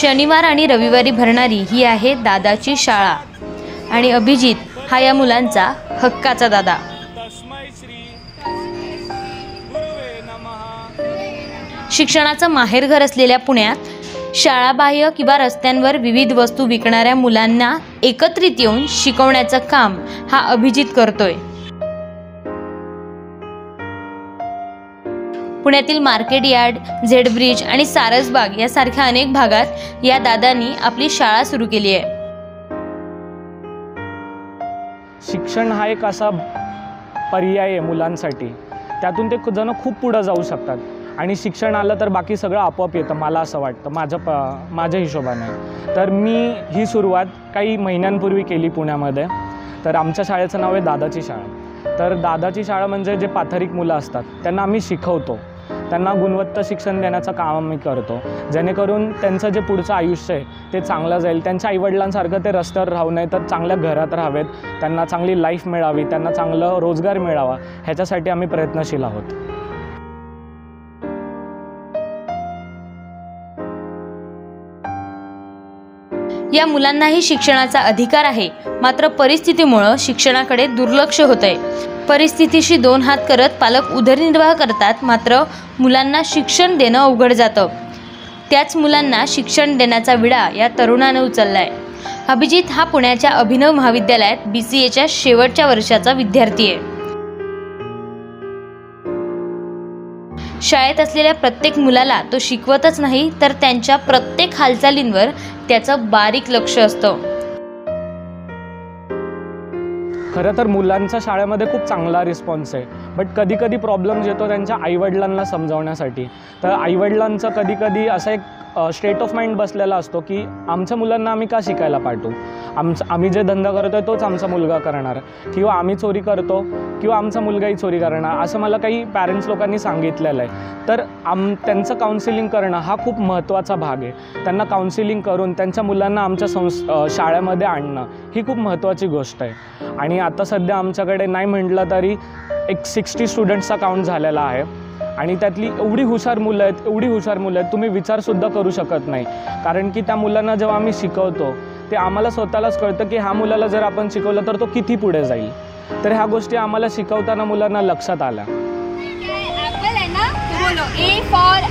शनिवार आणि रविवारी भरणारी ही आहे दादाची शाळा. आणि अभिजित हा या मुलांचा हक्काचा दादा. शिक्षणाचं माहेरघर असलेल्या पुण्यात शाळाबाह्य किंवा रस्त्यांवर विविध वस्तू विकणाऱ्या मुलांना एकत्रित येऊन शिकवण्याचं काम हा अभिजित करतोय. पुण्यातील मार्केट यार्ड झेड ब्रिज आणि सारसबाग यासारख्या अनेक भागात या दादांनी आपली शाळा सुरू केली आहे. शिक्षण हा एक असा पर्याय आहे मुलांसाठी. त्यातून ते जण खूप पुढं जाऊ शकतात. आणि शिक्षण आलं तर बाकी सगळं आपोआप येतं मला असं वाटतं. माझं प माझ्या हिशोबाने. तर मी ही सुरुवात काही महिन्यांपूर्वी केली पुण्यामध्ये. तर आमच्या शाळेचं नाव आहे दादाची शाळा. तर दादाची शाळा म्हणजे जे पाथरिक मुलं असतात त्यांना आम्ही शिकवतो. त्यांना गुणवत्ता शिक्षण देण्याचं काम आम्ही करतो. जेणेकरून त्यांचं जे पुढचं आयुष्य आहे ते चांगलं जाईल. त्यांच्या आईवडिलांसारखं ते रस्त्यावर राहू नये तर चांगल्या घरात राहावेत. त्यांना चांगली लाईफ मिळावी त्यांना चांगलं रोजगार मिळावा ह्याच्यासाठी आम्ही प्रयत्नशील आहोत. या मुलांनाही शिक्षणाचा अधिकार आहे. मात्र परिस्थितीमुळं शिक्षणाकडे दुर्लक्ष होत आहे परिस्थितीशी दोन हात करत पालक उदरनिर्वाह करतात मात्र मुलांना शिक्षण देणं अवघड जातं. त्याच मुलांना शिक्षण देण्याचा विडा या तरुणानं उचलला आहे अभिजित हा पुण्याच्या अभिनव महाविद्यालयात बी सी एच्या शेवटच्या वर्षाचा विद्यार्थी आहे. शाळेत असलेल्या प्रत्येक मुलाला तो शिकवतच नाही तर त्यांच्या प्रत्येक हालचालींवर त्याचं बारीक लक्ष असतं. खरं तर मुलांचा शाळेमध्ये खूप चांगला रिस्पॉन्स आहे. बट कधी कधी प्रॉब्लेम्स येतो त्यांच्या आईवडिलांना समजावण्यासाठी. तर आईवडिलांचं कधी कधी असं एक स्टेट ऑफ माइंड बसलेला असतो की आमच्या मुलांना आम्ही का शिकायला पाठवू? आमचं आम्ही जे धंदा करतो आहे तोच आमचा मुलगा करणार. किंवा आम्ही चोरी करतो किंवा आमचा मुलगाही चोरी करणार. असं मला काही पॅरेंट्स लोकांनी सांगितलेलं आहे. तर आम त्यांचं काउन्सिलिंग करणं हा खूप महत्त्वाचा भाग आहे. त्यांना काउन्सिलिंग करून त्यांच्या मुलांना आमच्या संस शाळेमध्ये आणणं ही खूप महत्त्वाची गोष्ट आहे. आणि आता सध्या आमच्याकडे नाही म्हटलं तरी एक सिक्स्टी स्टुडंट्सचा काउंट झालेला आहे. आणि त्यातली एवढी हुशार मुलं आहेत एवढी हुशार मुलं आहेत तुम्ही विचारसुद्धा करू शकत नाही. कारण की त्या मुलांना जेव्हा आम्ही शिकवतो ते आम्हाला स्वतःलाच कळतं की ह्या मुलाला जर आपण शिकवलं तर तो किती पुढे जाईल. तर ह्या गोष्टी आम्हाला शिकवताना मुलांना लक्षात आल्या. ए फॉर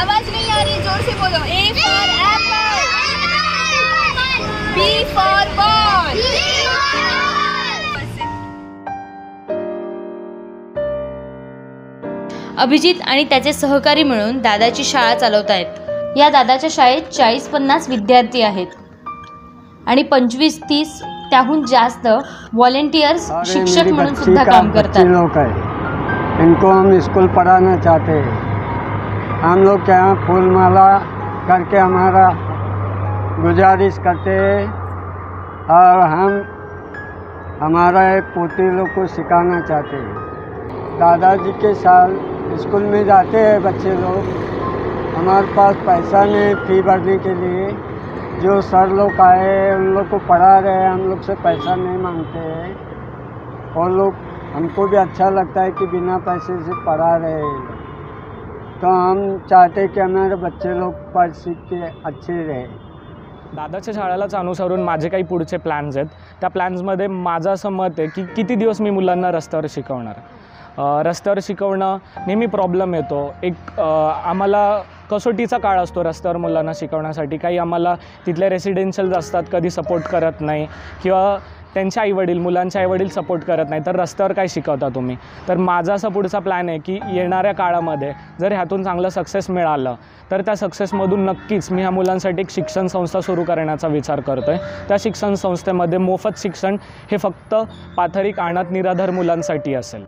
आवाज अभिजित आणि त्याचे सहकारी मिळून दादाची शाळा चालवत आहेत या दादाच्या शाळेत चाळीस पन्नास विद्यार्थी आहेत. आणि पंचवीस तीस त्याहून जास्त व्हॉलेंटियर्स शिक्षक म्हणून सुद्धा काम करतात. लोग है? इनको हम स्कूल पढ़ाना चाहते हैं। हम लोग के यहाँ फूल माला करके हमारा गुजारिश करते हैं और हम हमारा एक पोती लोग को सिखाना चाहते हैं। दादाजी के साल स्कूल में जाते हैं बच्चे लोग। हमारे पास पैसा नहीं फी भरने के लिए। जो सर लोग आए उन लोग को पढ़ा रहे हैं हम लोग से पैसा नहीं मांगते हैं। और लोग हमको भी अच्छा लगता है कि बिना पैसे से पढ़ा रहे हैं। तो हम चाहते हैं कि हमारे बच्चे लोग पढ़ सीख के अच्छे रहे। दादाच्या शाळेलाच अनुसरून माझे काही पुढचे प्लॅन्स आहेत. त्या प्लॅन्समध्ये माझं असं मत आहे की किती दिवस मी मुलांना रस्त्यावर शिकवणार? रस्त्यावर शिकवणं नेहमी प्रॉब्लेम येतो. एक आम्हाला कसोटीचा काळ असतो रस्त्यावर मुलांना शिकवण्यासाठी. काही आम्हाला तिथले रेसिडेन्शियल्स असतात कधी सपोर्ट करत नाही किंवा त्यांचे आईवडील मुलांचे आईवडील सपोर्ट करत नाही तर रस्त्यावर काय शिकवता तुम्ही? तर माझा असा पुढचा प्लॅन आहे की येणाऱ्या काळामध्ये जर ह्यातून चांगलं सक्सेस मिळालं तर त्या सक्सेसमधून नक्कीच मी ह्या मुलांसाठी एक शिक्षण संस्था सुरू करण्याचा विचार करतो आहे त्या शिक्षण संस्थेमध्ये मोफत शिक्षण हे फक्त पाथरिक आणत निराधार मुलांसाठी असेल.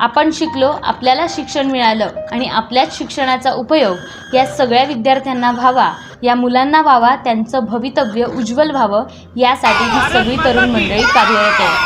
आपण शिकलो आपल्याला शिक्षण मिळालं आणि आपल्याच शिक्षणाचा उपयोग या सगळ्या विद्यार्थ्यांना व्हावा या मुलांना व्हावा त्यांचं भवितव्य उज्ज्वल व्हावं यासाठी ही सगळी तरुण मंडळी कार्यरत आहे